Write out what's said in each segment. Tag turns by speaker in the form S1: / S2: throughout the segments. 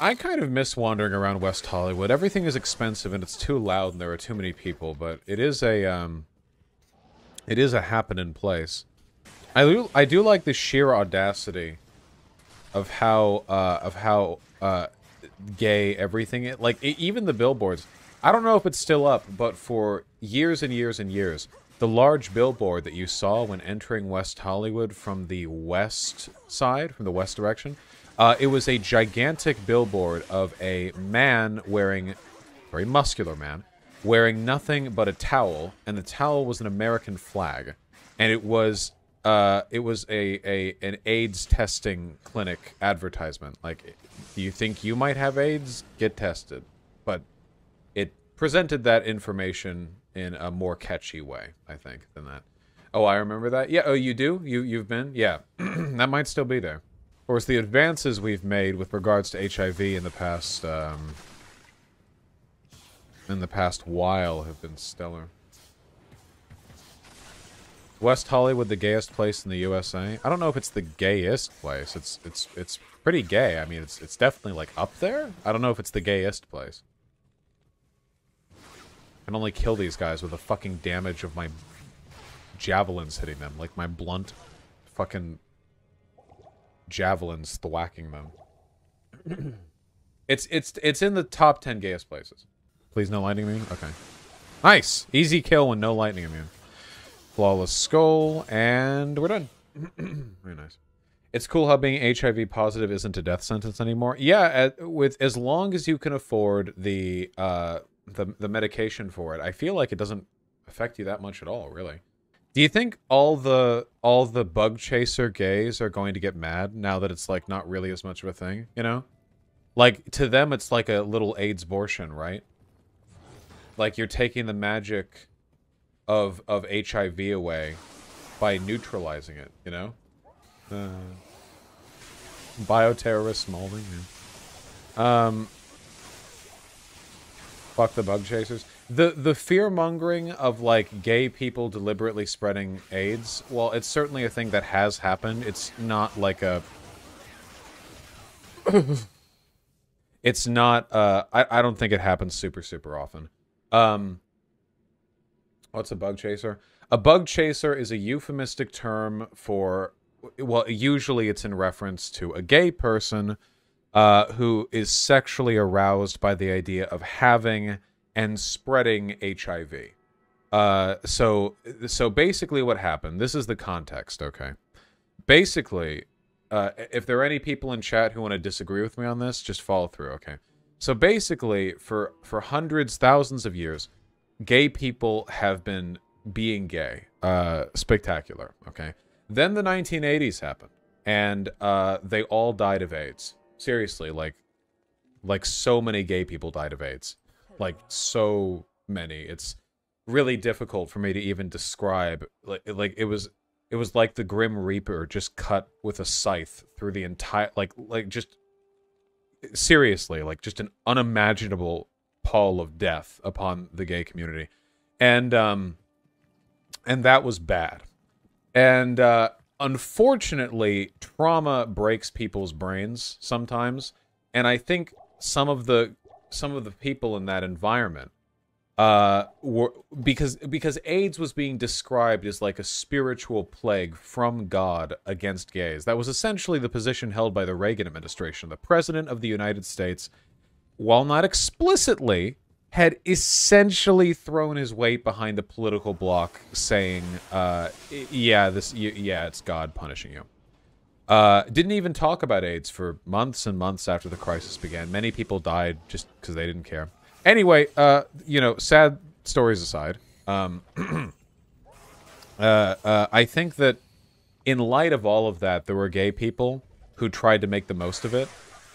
S1: I kind of miss wandering around West Hollywood. Everything is expensive and it's too loud and there are too many people, but it is a um it is a happening place. I do I do like the sheer audacity of how uh of how uh gay everything is. like e even the billboards. I don't know if it's still up, but for years and years and years, the large billboard that you saw when entering West Hollywood from the west side, from the west direction, uh, it was a gigantic billboard of a man wearing, very muscular man, wearing nothing but a towel, and the towel was an American flag, and it was uh, it was a, a an AIDS testing clinic advertisement. Like, you think you might have AIDS? Get tested. But it presented that information in a more catchy way, I think, than that. Oh, I remember that. Yeah. Oh, you do? You you've been? Yeah. that might still be there. Of course, the advances we've made with regards to HIV in the past um, in the past while have been stellar. West Hollywood, the gayest place in the USA. I don't know if it's the gayest place. It's it's it's pretty gay. I mean, it's it's definitely like up there. I don't know if it's the gayest place. Can only kill these guys with the fucking damage of my javelins hitting them, like my blunt fucking javelins thwacking them. it's it's it's in the top 10 gayest places. Please no lightning immune? Okay. Nice! Easy kill with no lightning immune. Flawless skull, and we're done. Very nice. It's cool how being HIV positive isn't a death sentence anymore. Yeah, at, with as long as you can afford the uh, the the medication for it, I feel like it doesn't affect you that much at all, really. Do you think all the all the bug chaser gays are going to get mad now that it's like not really as much of a thing, you know? Like to them it's like a little AIDS abortion, right? Like you're taking the magic of of HIV away by neutralizing it, you know? Uh, bioterrorist molding. Yeah. Um, fuck the bug chasers. The the fear mongering of like gay people deliberately spreading AIDS. Well, it's certainly a thing that has happened. It's not like a. it's not. Uh, I I don't think it happens super super often. Um, what's a bug chaser? A bug chaser is a euphemistic term for, well, usually it's in reference to a gay person uh, who is sexually aroused by the idea of having and spreading HIV. Uh, so, so basically, what happened? This is the context. Okay, basically, uh, if there are any people in chat who want to disagree with me on this, just follow through. Okay. So basically, for for hundreds, thousands of years, gay people have been being gay. Uh, spectacular. Okay. Then the 1980s happened, and uh, they all died of AIDS. Seriously, like, like so many gay people died of AIDS, like so many. It's really difficult for me to even describe. Like, like it was, it was like the Grim Reaper just cut with a scythe through the entire, like, like just seriously, like just an unimaginable pall of death upon the gay community, and um, and that was bad, and uh, unfortunately, trauma breaks people's brains sometimes, and I think some of the some of the people in that environment uh were because because AIDS was being described as like a spiritual plague from God against gays. That was essentially the position held by the Reagan administration. The president of the United States, while not explicitly, had essentially thrown his weight behind the political bloc, saying, uh, "Yeah, this, yeah, it's God punishing you." Uh, didn't even talk about AIDS for months and months after the crisis began. Many people died just because they didn't care. Anyway, uh, you know, sad stories aside, um, uh, uh, I think that in light of all of that, there were gay people who tried to make the most of it.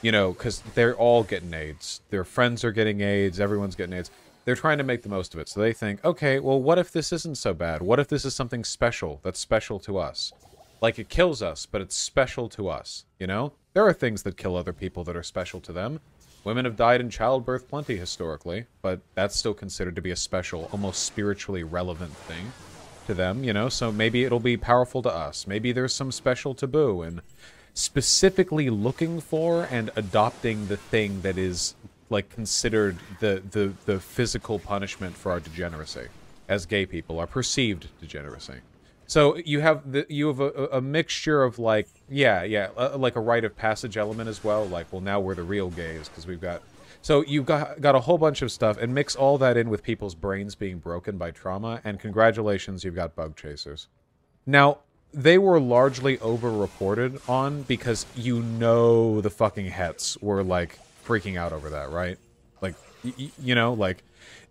S1: You know, because they're all getting AIDS. Their friends are getting AIDS. Everyone's getting AIDS. They're trying to make the most of it. So they think, okay, well, what if this isn't so bad? What if this is something special that's special to us? Like it kills us, but it's special to us. You know, there are things that kill other people that are special to them. Women have died in childbirth plenty historically, but that's still considered to be a special, almost spiritually relevant thing to them, you know? So maybe it'll be powerful to us. Maybe there's some special taboo in specifically looking for and adopting the thing that is like considered the the the physical punishment for our degeneracy as gay people, our perceived degeneracy. So you have the you have a, a mixture of like yeah yeah like a rite of passage element as well. Like well now we're the real gays because we've got so you've got got a whole bunch of stuff and mix all that in with people's brains being broken by trauma and congratulations you've got bug chasers. Now they were largely over-reported on because you know the fucking hets were like freaking out over that, right? Like you know like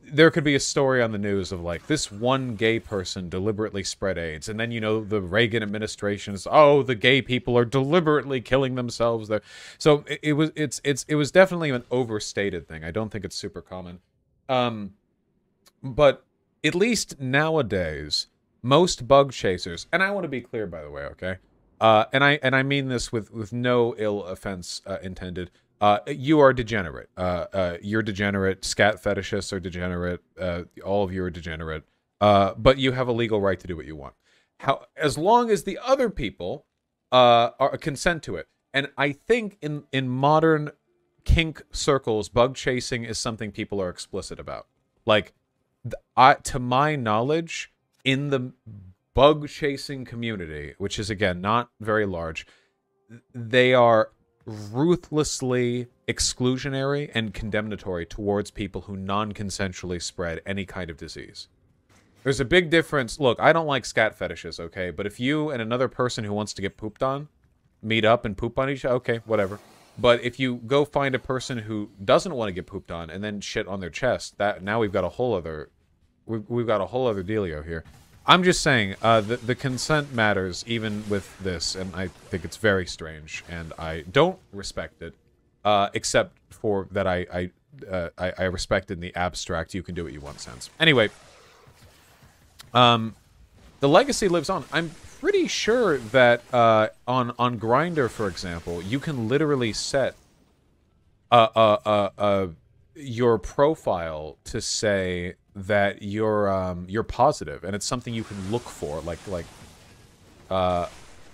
S1: there could be a story on the news of like this one gay person deliberately spread AIDS, and then you know the Reagan administration is oh the gay people are deliberately killing themselves. There, so it, it, was it's it's it was definitely an overstated thing. I don't think it's super common, um, but at least nowadays most bug chasers, and I want to be clear by the way, okay, uh, and I and I mean this with with no ill offense uh, intended. Uh, you are degenerate. Uh, uh, you're degenerate. Scat fetishists are degenerate. Uh, all of you are degenerate. But you have a legal right to do what you want. How, as long as the other people uh, are consent to it. And I think in in modern kink circles, bug chasing is something people are explicit about. Like, I, to my knowledge, in the bug chasing community, which is again not very large, they are ruthlessly exclusionary and condemnatory towards people who non-consensually spread any kind of disease. There's a big difference. Look, I don't like scat fetishes, okay? But if you and another person who wants to get pooped on meet up and poop on each other, okay, whatever. But if you go find a person who doesn't want to get pooped on and then shit on their chest, that now we've got a whole other we've, we've got a whole other dealio here. I'm just saying, uh, the, the consent matters even with this, and I think it's very strange, and I don't respect it, uh, except for that I I, uh, I, I respect in the abstract. You can do what you want sense. Anyway, um, the legacy lives on. I'm pretty sure that uh, on on Grindr, for example, you can literally set uh, uh, uh, uh, your profile to say that you're um, you're positive, and it's something you can look for, like like uh,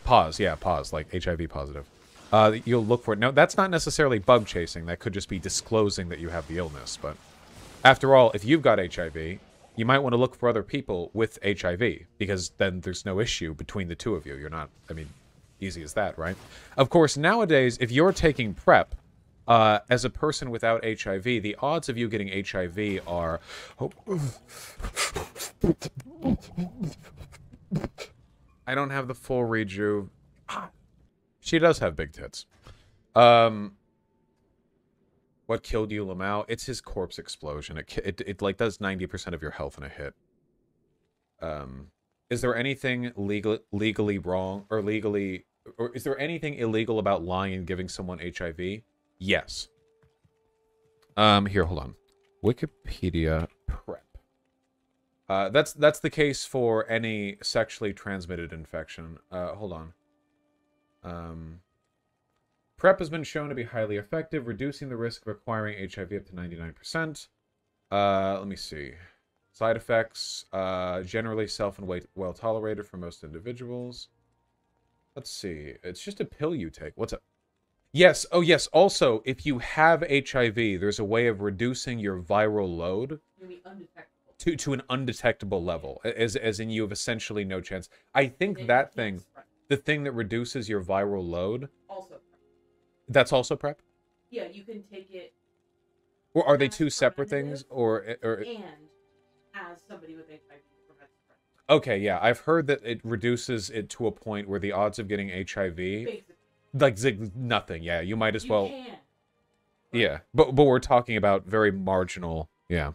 S1: poz, yeah, poz, like HIV positive. Uh, you'll look for it. Now, that's not necessarily bug chasing. That could just be disclosing that you have the illness. But after all, if you've got HIV, you might want to look for other people with HIV because then there's no issue between the two of you. You're not, I mean, easy as that, right? Of course, nowadays, if you're taking PrEP, uh, as a person without HIV, the odds of you getting HIV are. I don't have the full reju. She does have big tits. Um, what killed you, Lamau? It's his corpse explosion. It, it, it like does 90% of your health in a hit. Um, is there anything legal, legally wrong or legally, or is there anything illegal about lying and giving someone HIV? Yes. Um, here, hold on. Wikipedia PrEP. Uh, that's that's the case for any sexually transmitted infection. Uh, hold on. Um, PrEP has been shown to be highly effective, reducing the risk of acquiring HIV up to 99%. Uh, let me see. Side effects, uh, generally self and weight well tolerated for most individuals. Let's see. It's just a pill you take. What's up? Yes. Oh, yes. Also, if you have HIV, there's a way of reducing your viral load to to an undetectable level, as as in you have essentially no chance. I think that thing, the thing that reduces your viral load,
S2: also.
S1: That's also PrEP.
S2: Yeah, you can take it.
S1: Or are they two separate things, or eh, or?
S2: And as somebody with HIV.
S1: Okay, yeah, I've heard that it reduces it to a point where the odds of getting HIV
S2: Basically
S1: like zig nothing. Yeah, you might as
S2: you
S1: well.
S2: Can.
S1: Yeah, but but we're talking about very marginal. Yeah.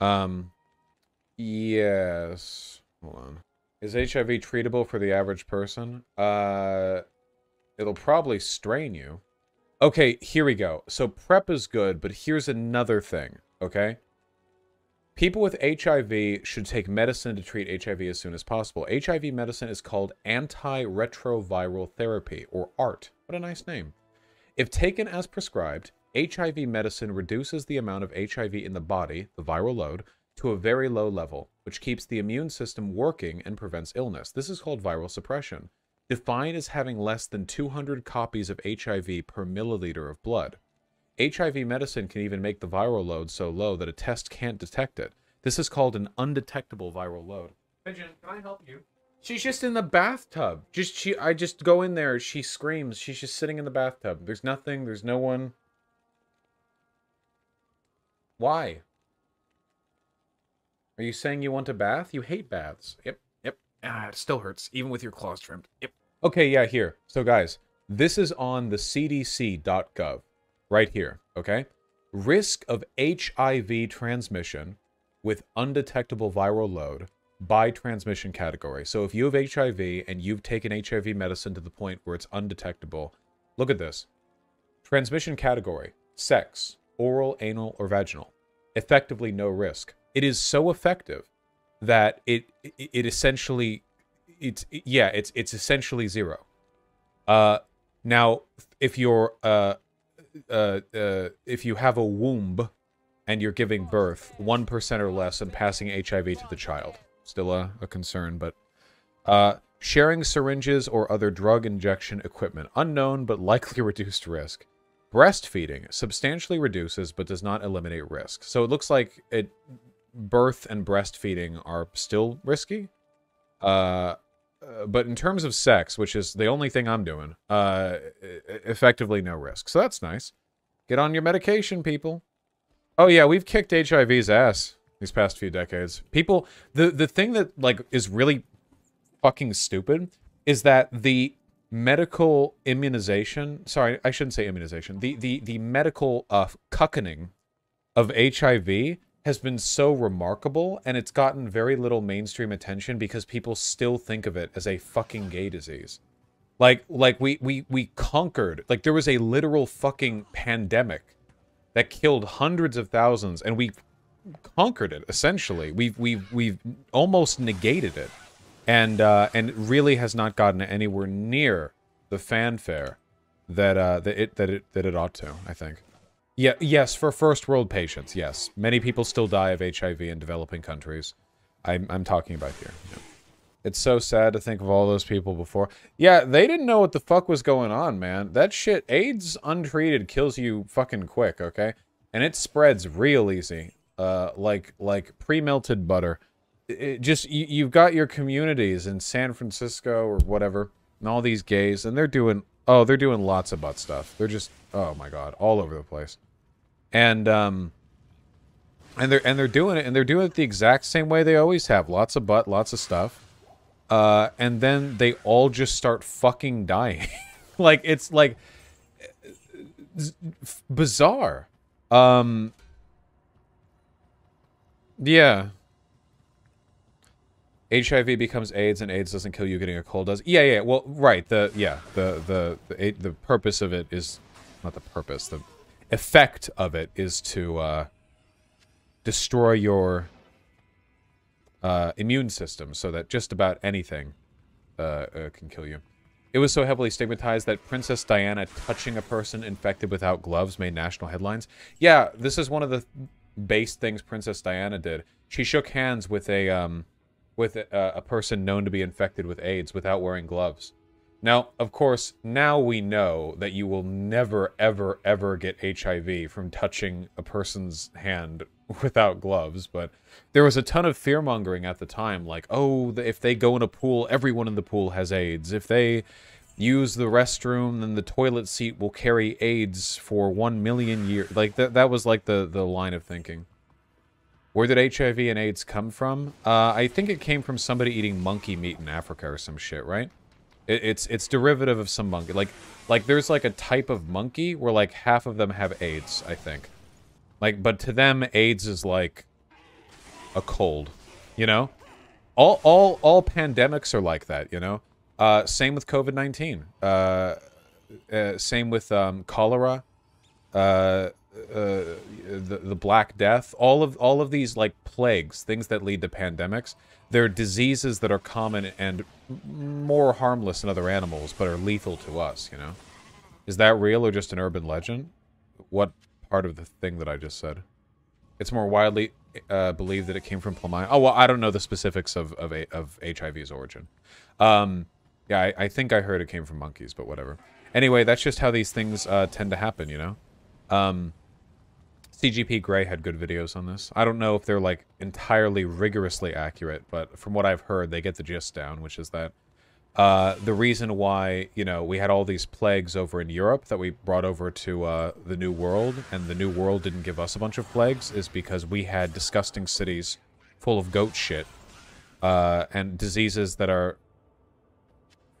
S1: Um. Yes. Hold on. Is HIV treatable for the average person? Uh, it'll probably strain you. Okay, here we go. So PrEP is good, but here's another thing. Okay. People with HIV should take medicine to treat HIV as soon as possible. HIV medicine is called antiretroviral therapy, or ART. What a nice name. If taken as prescribed, HIV medicine reduces the amount of HIV in the body, the viral load, to a very low level, which keeps the immune system working and prevents illness. This is called viral suppression. defined as having less than 200 copies of HIV per milliliter of blood. HIV medicine can even make the viral load so low that a test can't detect it. This is called an undetectable viral load. Pigeon, can I help you? She's just in the bathtub. Just she I just go in there, she screams. She's just sitting in the bathtub. There's nothing, there's no one. Why? Are you saying you want a bath? You hate baths. Yep. Yep. Ah, it still hurts, even with your claws trimmed. Yep. Okay, yeah, here. So guys, this is on the cdc.gov. Right here, okay? Risk of HIV transmission with undetectable viral load by transmission category. So if you have HIV and you've taken HIV medicine to the point where it's undetectable, look at this. Transmission category, sex, oral, anal, or vaginal. Effectively no risk. It is so effective that it it, essentially it's yeah, it's it's essentially zero. Uh now if you're uh uh, uh if you have a womb and you're giving birth, 1% or less and passing HIV to the child still a, a concern, but uh, sharing syringes or other drug injection equipment, unknown but likely reduced risk. Breastfeeding substantially reduces but does not eliminate risk. So it looks like it birth and breastfeeding are still risky. Uh, uh, but in terms of sex, which is the only thing I'm doing, uh, effectively no risk. So that's nice. Get on your medication, people. Oh yeah, we've kicked HIV's ass these past few decades. People, the the thing that like is really fucking stupid is that the medical immunization. Sorry, I shouldn't say immunization. The the the medical uh cuckening of HIV has been so remarkable and it's gotten very little mainstream attention because people still think of it as a fucking gay disease. Like like we we we conquered like there was a literal fucking pandemic that killed hundreds of thousands and we conquered it essentially. We've we've we've almost negated it, and uh, and really has not gotten anywhere near the fanfare that uh, that it that it that it ought to. I think. Yeah. Yes, for first world patients. Yes, many people still die of HIV in developing countries. I'm I'm talking about here. Yeah. It's so sad to think of all those people before. Yeah, they didn't know what the fuck was going on, man. That shit, AIDS untreated kills you fucking quick, okay? And it spreads real easy uh, like like pre-melted butter. It just you, you've got your communities in San Francisco or whatever, and all these gays, and they're doing oh they're doing lots of butt stuff. They're just oh my god all over the place, and um, and they're and they're doing it and they're doing it the exact same way they always have. Lots of butt, lots of stuff. Uh, and then they all just start fucking dying. like it's like bizarre. Um, yeah. HIV becomes AIDS and AIDS doesn't kill you getting a cold does. Yeah, yeah. Well, right. The yeah, the the the, the purpose of it is not the purpose. The effect of it is to uh, destroy your uh, immune system so that just about anything uh, uh, can kill you. It was so heavily stigmatized that Princess Diana touching a person infected without gloves made national headlines. Yeah, this is one of the base things Princess Diana did. She shook hands with a um, with a, a person known to be infected with AIDS without wearing gloves. Now, of course, now we know that you will never, ever, ever get HIV from touching a person's hand without gloves, but there was a ton of fear mongering at the time, like, oh, if they go in a pool, everyone in the pool has AIDS. If they use the restroom, then the toilet seat will carry AIDS for one million years. Like that, that was like the the line of thinking. Where did HIV and AIDS come from? Uh, I think it came from somebody eating monkey meat in Africa or some shit, right? It, it's it's derivative of some monkey. Like like there's like a type of monkey where like half of them have AIDS. I think. Like, but to them, AIDS is like a cold. You know, all all all pandemics are like that. You know uh, same with COVID nineteen. Uh, uh, same with um, cholera. Uh, uh, the the Black Death. All of all of these like plagues, things that lead to pandemics. They're diseases that are common and more harmless in other animals, but are lethal to us. You know, is that real or just an urban legend? What part of the thing that I just said? It's more widely uh, believed that it came from Plumine. Oh well, I don't know the specifics of of, of HIV's origin. Um, Yeah, I, I think I heard it came from monkeys, but whatever. Anyway, that's just how these things uh, tend to happen, you know? Um, CGP Grey had good videos on this. I don't know if they're, like, entirely rigorously accurate, but from what I've heard, they get the gist down, which is that uh, the reason why, you know, we had all these plagues over in Europe that we brought over to uh, the New World, and the New World didn't give us a bunch of plagues, is because we had disgusting cities full of goat shit uh, and diseases that are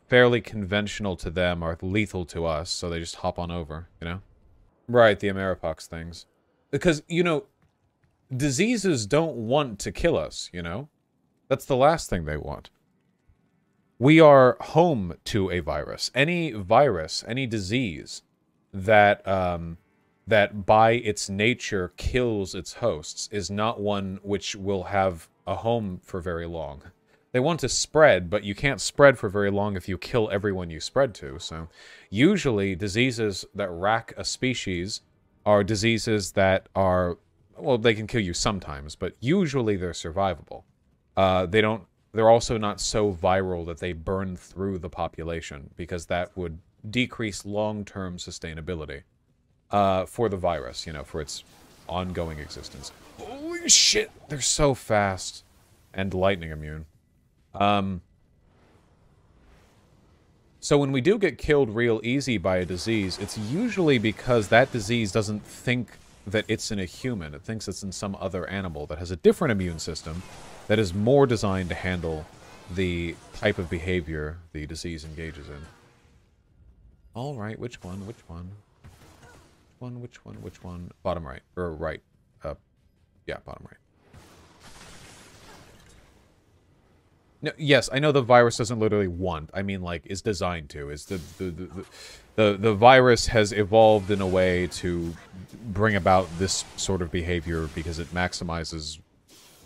S1: fairly conventional to them are lethal to us, so they just hop on over, you know? Right, the Ameripox things. Because, you know, diseases don't want to kill us, you know? That's the last thing they want. We are home to a virus. Any virus, any disease that um, that by its nature kills its hosts is not one which will have a home for very long. They want to spread, but you can't spread for very long if you kill everyone you spread to. So, usually, diseases that rack a species are diseases that are, well, they can kill you sometimes, but usually they're survivable. Uh, they don't, they're also not so viral that they burn through the population because that would decrease long term sustainability uh, for the virus, you know, for its ongoing existence. Holy shit, they're so fast and lightning immune. Um, so when we do get killed real easy by a disease, it's usually because that disease doesn't think that it's in a human. It thinks it's in some other animal that has a different immune system that is more designed to handle the type of behavior the disease engages in. All right, which one? Which one? Which one? Which one? Which one? Bottom right. Or right. Uh, yeah, bottom right. No, yes, I know the virus doesn't literally want. I mean, like, is designed to. Is the the, the the the virus has evolved in a way to bring about this sort of behavior because it maximizes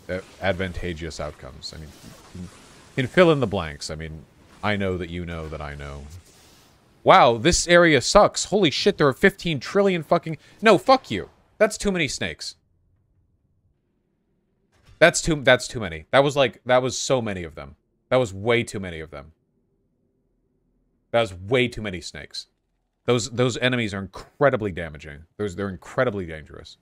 S1: uh, advantageous outcomes. I mean, can fill in the blanks. I mean, I know that you know that I know. Wow, this area sucks. Holy shit, there are 15 trillion fucking... No, fuck you. That's too many snakes. That's too that's too many. That was like that was so many of them. That was way too many of them. That was way too many snakes. Those those enemies are incredibly damaging. Those they're incredibly dangerous.